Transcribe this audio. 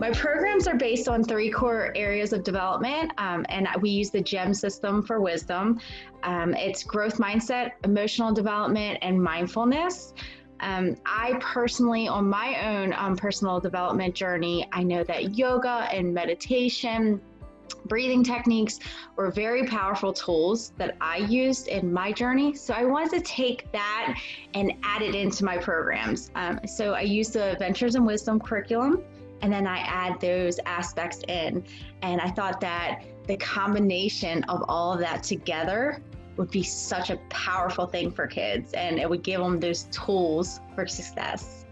My programs are based on three core areas of development, um, and we use the GEM system for wisdom. Um, it's growth mindset, emotional development, and mindfulness. Um, I personally, on my own um, personal development journey, I know that yoga and meditation, breathing techniques were very powerful tools that I used in my journey. So I wanted to take that and add it into my programs. Um, so I used the Adventures in Wisdom curriculum and then I add those aspects in. And I thought that the combination of all of that together would be such a powerful thing for kids and it would give them those tools for success.